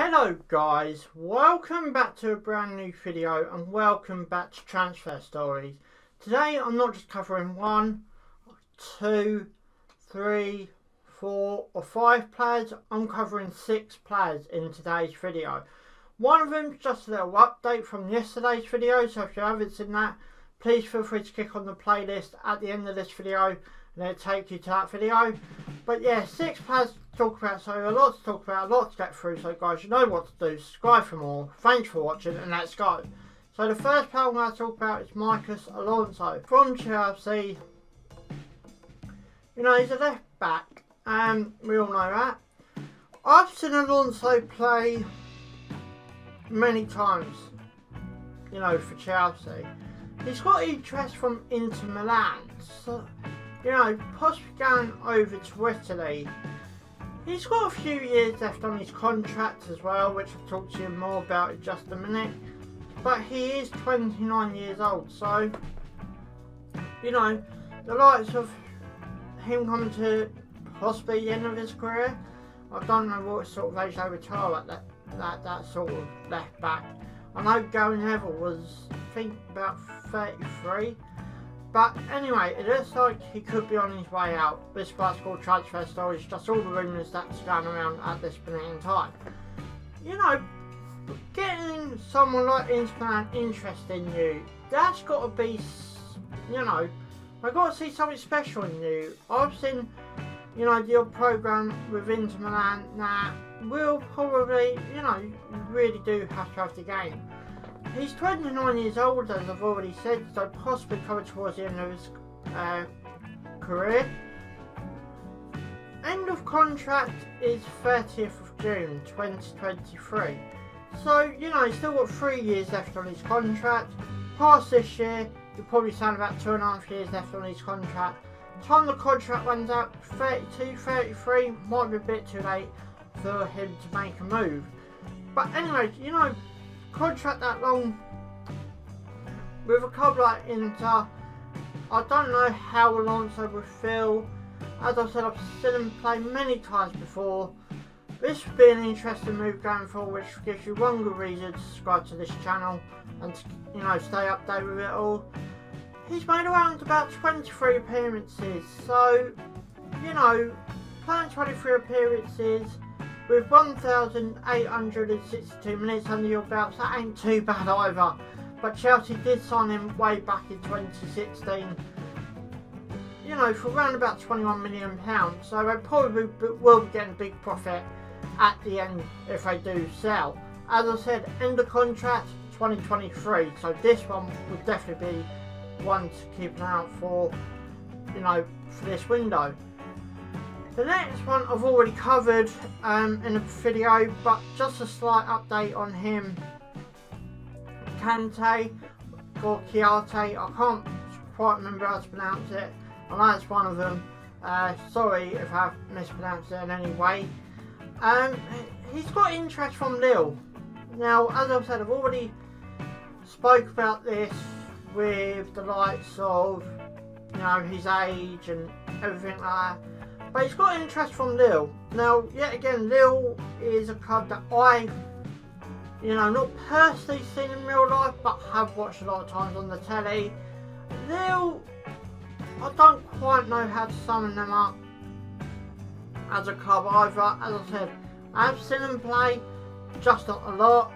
Hello guys, welcome back to a brand new video and welcome back to Transfer Stories. Today I'm not just covering one, two, three, four or five players, I'm covering six players in today's video. One of them's just a little update from yesterday's video, so if you haven't seen that, please feel free to click on the playlist at the end of this video and it'll take you to that video. But yeah, six players to talk about, so a lot to talk about, a lot to get through. So guys, you know what to do. Subscribe for more. Thanks for watching and let's go. So the first player I'm going to talk about is Marcos Alonso from Chelsea. You know, he's a left back, and we all know that. I've seen Alonso play many times, you know, for Chelsea. He's got interest from Inter Milan, so you know, possibly going over to Italy. He's got a few years left on his contract as well, which I'll talk to you more about in just a minute. But he is 29 years old, so, you know, the likes of him coming to possibly the end of his career, I don't know what sort of age they retire at that, that, that sort of left back. I know Gary Neville was, think, about 33. But anyway, it looks like he could be on his way out. This basketball transfer story is just all the rumours that's going around at this point in time. You know, getting someone like Inspiran interested in you, that's got to be, you know, I've got to see something special in you. I've seen, you know, your program with Inter Milan that will probably, you know, really do have to have the game. He's 29 years old, as I've already said, so possibly coming towards the end of his uh, career. End of contract is 30th of June 2023. So, you know, he's still got three years left on his contract. Past this year, he'll probably sound about two and a half years left on his contract. Time the contract runs out, 32, 33, might be a bit too late for him to make a move. But anyway, you know, contract that long with a club like Inter, I don't know how Alonso would feel. As I said, I've seen him play many times before. This would be an interesting move going forward, which gives you one good reason to subscribe to this channel and you know stay updated with it all. He's made around about 23 appearances, so you know, playing 23 appearances with 1,862 minutes under your belt, that ain't too bad either. But Chelsea did sign him way back in 2016, you know, for around about 21 million pounds. So they probably will be getting a big profit at the end if they do sell. As I said, end of contract 2023. So this one will definitely be one to keep an eye out for, you know, for this window. The next one I've already covered um, in a video, but just a slight update on him. Kante, or Kiate, I can't quite remember how to pronounce it. I know it's one of them. Uh, sorry if I've mispronounced it in any way. Um, he's got interest from Lille. Now, as I've said, I've already spoke about this with the likes of, you know, his age and everything like that. But he's got interest from Lille. Now, yet again, Lille is a club that I, you know, not personally seen in real life, but have watched a lot of times on the telly. Lille, I don't quite know how to summon them up as a club either. As I said, I've seen them play, just not a lot.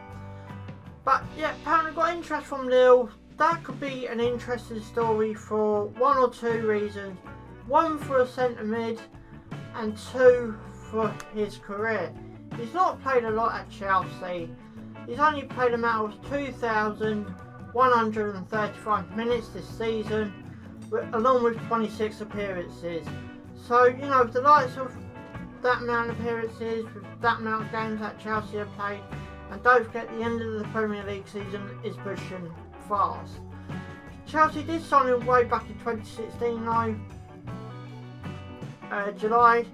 But yeah, apparently got interest from Lille. That could be an interesting story for one or two reasons. One for a centre mid and two for his career. He's not played a lot at Chelsea. He's only played a matter of 2,135 minutes this season, along with 26 appearances. So, you know, the likes of that amount of appearances, with that amount of games that Chelsea have played, and don't forget the end of the Premier League season is pushing fast. Chelsea did sign him way back in 2016 though, uh, July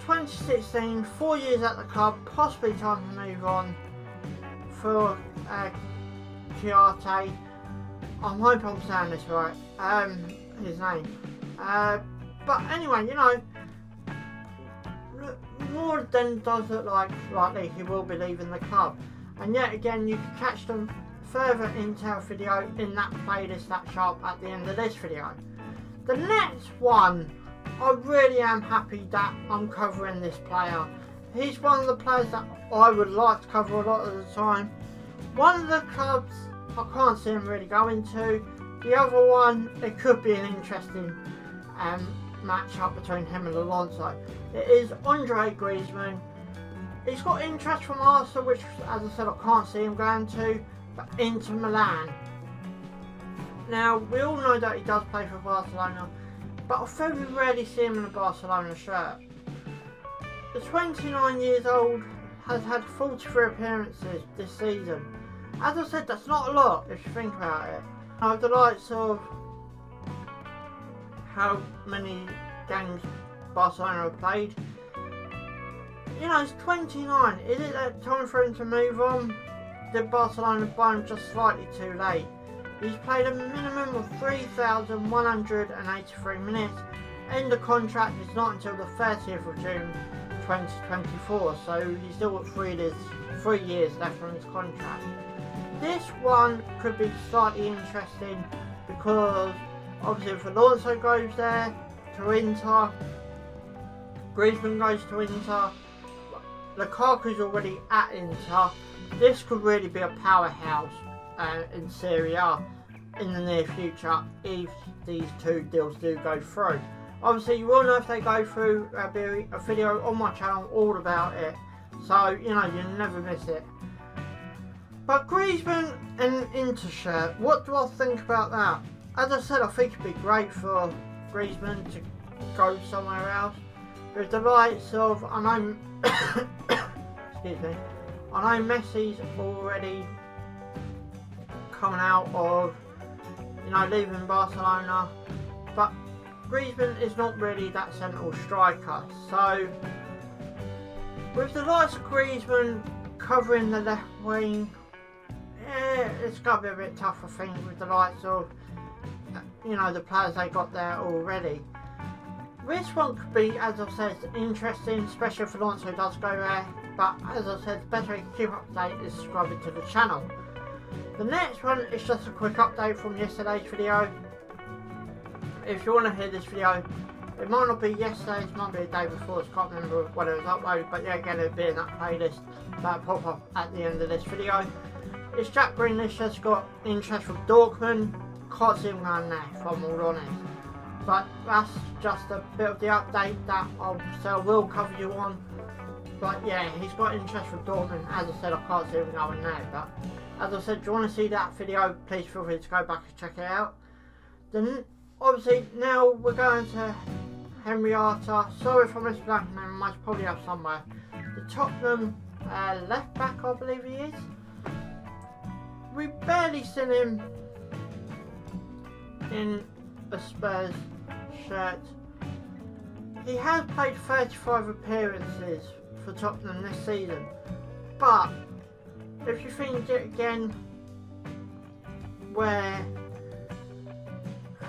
2016, four years at the club, possibly time to move on for uh, Chiarte. I'm hoping I'm saying this right, um, his name. Uh, but anyway, you know, more than does look like likely he will be leaving the club. And yet again, you can catch them further intel video in that playlist that sharp at the end of this video. The next one, I really am happy that I'm covering this player. He's one of the players that I would like to cover a lot of the time. One of the clubs I can't see him really going to. The other one, it could be an interesting um, match-up between him and Alonso. It is Andre Griezmann. He's got interest from Arsenal, which, as I said, I can't see him going to, but Inter Milan. Now, we all know that he does play for Barcelona, but I very rarely see him in a Barcelona shirt. The 29 years old has had 43 appearances this season. As I said, that's not a lot if you think about it. Now, the likes of how many games Barcelona have played. You know, it's 29. Is it that time for him to move on? Did Barcelona buy him just slightly too late? He's played a minimum of 3,183 minutes and the contract is not until the 30th of June 2024 so he's still got three years, three years left on his contract. This one could be slightly interesting because obviously if Alonso goes there to Inter, Griezmann goes to Inter, Lukaku's already at Inter, this could really be a powerhouse uh, in Serie A in the near future if these two deals do go through. Obviously you will know if they go through, there'll be a video on my channel all about it, so you know you never miss it. But Griezmann and Inter shirt, what do I think about that? As I said, I think it'd be great for Griezmann to go somewhere else. With the likes of, I know, excuse me, I know Messi's already coming out of, you know, leaving Barcelona, but Griezmann is not really that central striker. So, with the likes of Griezmann covering the left wing, eh, it's got to be a bit tough, I think, with the likes of, you know, the players they got there already. This one could be, as I've said, interesting, especially if Alonso does go there. But as I said, the best way to keep update is subscribing to the channel. The next one is just a quick update from yesterday's video. If you want to hear this video, it might not be yesterday, it might be a day before, I can't remember when it was uploaded, but yeah, again, it'll be in that playlist that pop up at the end of this video. It's Jack Grealish has got interest from Dortmund, can't there, if I'm all honest. But that's just a bit of the update that I'll, so I will cover you on. But yeah, he's got interest from Dortmund. As I said, I can't see him going there. But as I said, do you want to see that video, please feel free to go back and check it out. Then obviously now we're going to Henrietta. Sorry if I mispronounced I might probably have somewhere. The Tottenham uh, left back, I believe he is. We've barely seen him in a Spurs shirt. He has played 35 appearances for Tottenham this season, but if you think again, where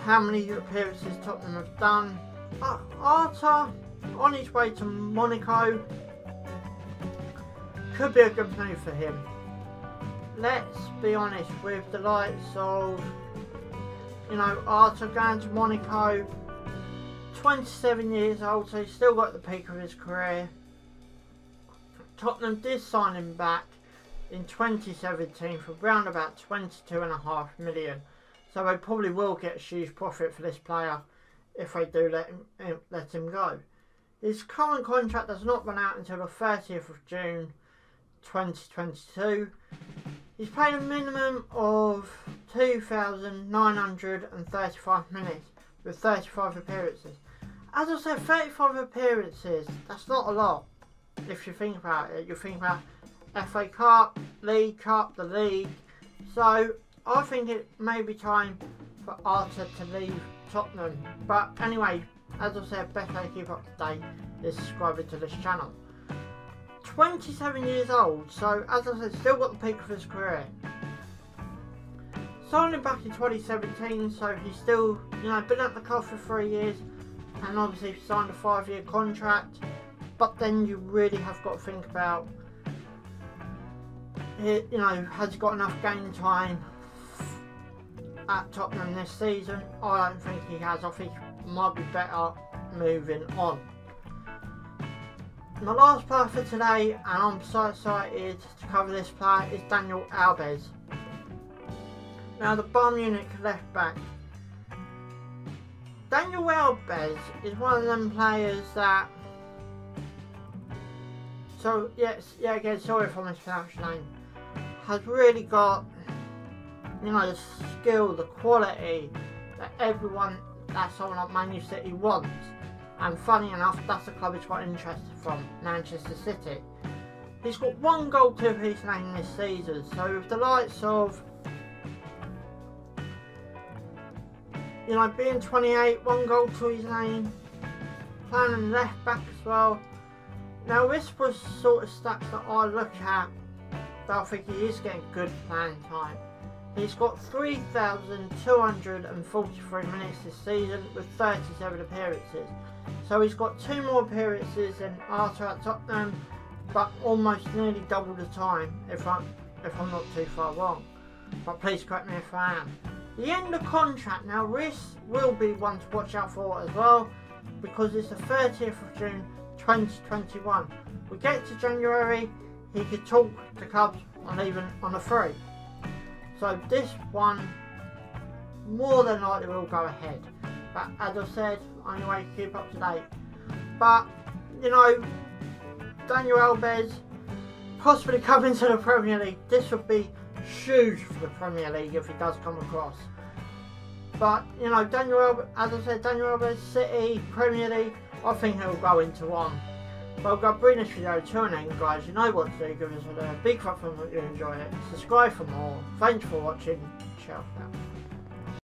how many appearances Tottenham have done, uh, Arta on his way to Monaco could be a good move for him. Let's be honest with the likes of you know, Arthur going to Monaco, 27 years old, so he's still got the peak of his career. Tottenham did sign him back in 2017 for around about 22.5 million. So they probably will get a huge profit for this player if they do let him, let him go. His current contract does not run out until the 30th of June 2022 He's played a minimum of 2,935 minutes with 35 appearances. As I said, 35 appearances, that's not a lot if you think about it. You think about FA Cup, League Cup, the League. So I think it may be time for Arthur to leave Tottenham. But anyway, as I said, best way to keep up to date is subscribing to this channel. 27 years old, so as I said, still got the peak of his career. Signed him back in 2017, so he's still, you know, been at the club for three years, and obviously signed a five-year contract. but then you really have got to think about you know, has got enough game time at Tottenham this season? I don't think he has. I think he might be better moving on. My last player for today, and I'm so excited to cover this player, is Daniel Alves. Now the Bayern Munich left back. Daniel Alves is one of them players that so yes, yeah again sorry for name has really got, you know, the skill, the quality that everyone that someone like Man City wants. And funny enough, that's the club he's got interested from, Manchester City. He's got one goal to his name this season, so with the likes of, you know, being 28, one goal to his name, playing left back as well. Now this was sort of stats that I look at I think he is getting good playing time. He's got 3,243 minutes this season with 37 appearances. So he's got two more appearances than Arthur at Tottenham, but almost nearly double the time if I'm, if I'm not too far wrong. But please correct me if I am. The end of contract now, this will be one to watch out for as well because it's the 30th of June 2021. We get to January, he could talk to Cubs on even on a free. So this one more than likely will go ahead. But as I said, only way to keep up to date. But you know, Daniel Alves possibly coming to the Premier League. This would be huge for the Premier League if he does come across. But you know, Daniel, Alves, as I said, Daniel Alves, City, Premier League. I think he'll go into one. Well, got bring this video to an end, guys. You know what to do. Give us a big up if you enjoy it. Subscribe for more. Thanks for watching. Ciao.